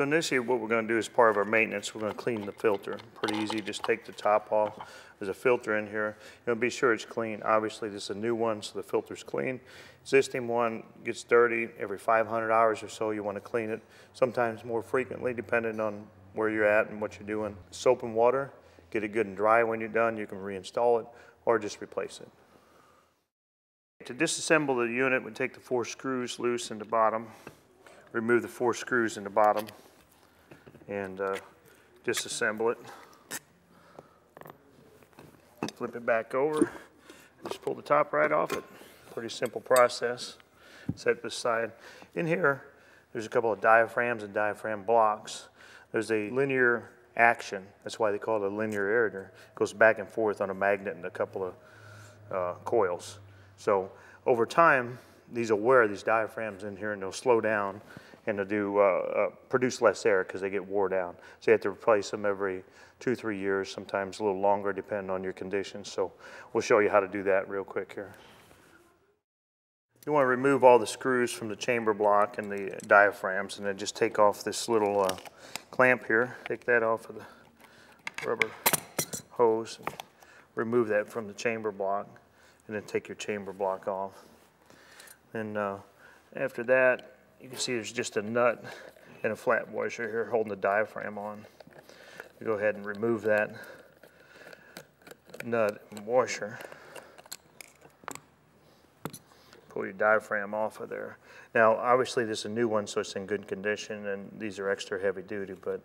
So initially, what we're gonna do as part of our maintenance, we're gonna clean the filter. Pretty easy, just take the top off. There's a filter in here. You know, be sure it's clean. Obviously, this is a new one, so the filter's clean. Existing one gets dirty every 500 hours or so. You wanna clean it, sometimes more frequently, depending on where you're at and what you're doing. Soap and water, get it good and dry when you're done. You can reinstall it or just replace it. To disassemble the unit, we take the four screws loose in the bottom, remove the four screws in the bottom, and uh, disassemble it. Flip it back over, just pull the top right off it. Pretty simple process. Set this side. In here, there's a couple of diaphragms and diaphragm blocks. There's a linear action, that's why they call it a linear aerator. It goes back and forth on a magnet and a couple of uh, coils. So over time, these will wear these diaphragms in here and they'll slow down and they'll do, uh, uh, produce less air because they get wore down. So you have to replace them every two, three years, sometimes a little longer depending on your conditions. So we'll show you how to do that real quick here. You want to remove all the screws from the chamber block and the diaphragms and then just take off this little uh, clamp here. Take that off of the rubber hose. Remove that from the chamber block and then take your chamber block off. And uh, after that, you can see there's just a nut and a flat washer here holding the diaphragm on. You go ahead and remove that nut and washer. Pull your diaphragm off of there. Now, obviously, this is a new one, so it's in good condition, and these are extra heavy duty, but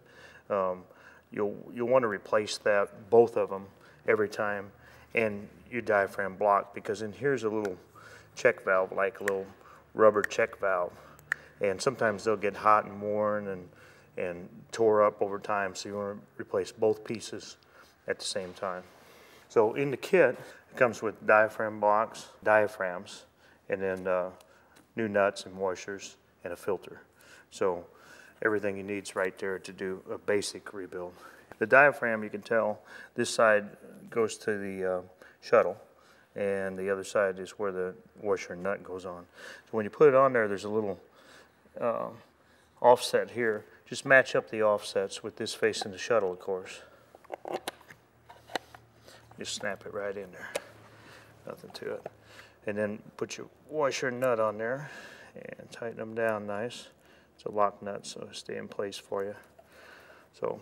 um, you'll, you'll want to replace that, both of them, every time, and your diaphragm block, because in here's a little check valve, like a little rubber check valve, and sometimes they'll get hot and worn and, and tore up over time, so you want to replace both pieces at the same time. So in the kit, it comes with diaphragm blocks, diaphragms, and then uh, new nuts and washers and a filter. So everything you need is right there to do a basic rebuild. The diaphragm, you can tell, this side goes to the uh, shuttle and the other side is where the washer nut goes on. So when you put it on there, there's a little uh, offset here. Just match up the offsets with this facing the shuttle, of course. Just snap it right in there. Nothing to it. And then put your washer nut on there and tighten them down nice. It's a lock nut, so it stay in place for you. So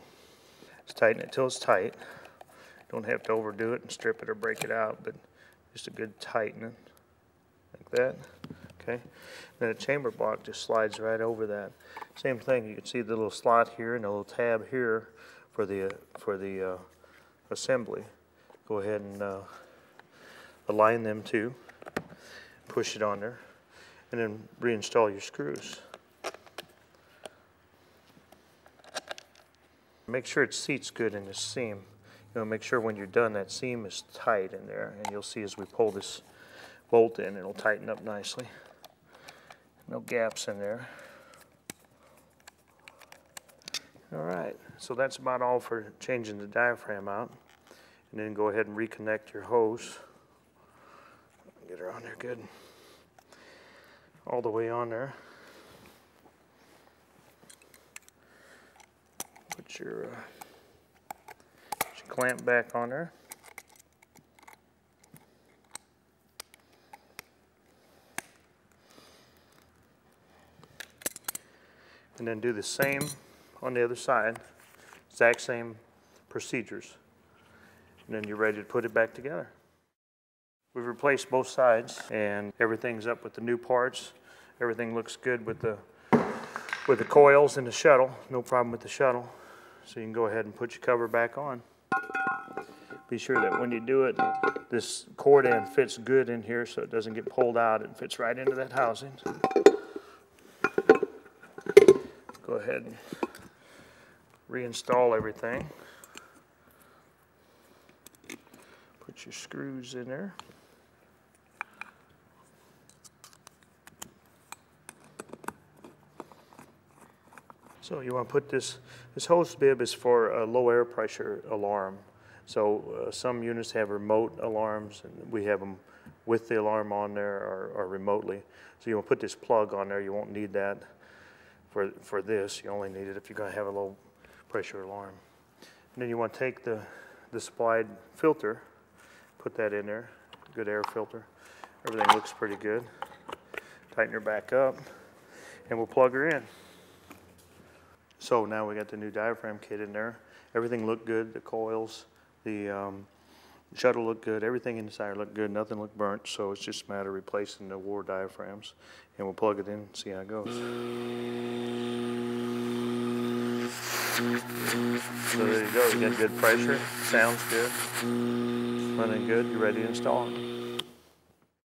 just tighten it till it's tight. Don't have to overdo it and strip it or break it out, but just a good tightening like that. Okay. Then a chamber block just slides right over that. Same thing. You can see the little slot here and a little tab here for the for the uh, assembly. Go ahead and uh, align them too. Push it on there, and then reinstall your screws. Make sure it seats good in the seam. You know, make sure when you're done that seam is tight in there, and you'll see as we pull this bolt in, it'll tighten up nicely. No gaps in there. All right, so that's about all for changing the diaphragm out. And then go ahead and reconnect your hose. Get her on there good. All the way on there. Put your, uh, put your clamp back on there. And then do the same on the other side, exact same procedures. And then you're ready to put it back together. We've replaced both sides and everything's up with the new parts. Everything looks good with the with the coils and the shuttle. No problem with the shuttle. So you can go ahead and put your cover back on. Be sure that when you do it, this cord end fits good in here so it doesn't get pulled out. It fits right into that housing. Go ahead and reinstall everything. Put your screws in there. So you want to put this, this hose bib is for a low air pressure alarm. So uh, some units have remote alarms and we have them with the alarm on there or, or remotely. So you want to put this plug on there, you won't need that for, for this. You only need it if you're gonna have a low pressure alarm. And then you want to take the, the supplied filter, put that in there, good air filter. Everything looks pretty good. Tighten her back up, and we'll plug her in. So now we got the new diaphragm kit in there. Everything looked good, the coils, the um, shuttle looked good, everything inside looked good, nothing looked burnt, so it's just a matter of replacing the war diaphragms. And we'll plug it in, and see how it goes. So there you go, you got good pressure, sounds good, running good, you ready to install it.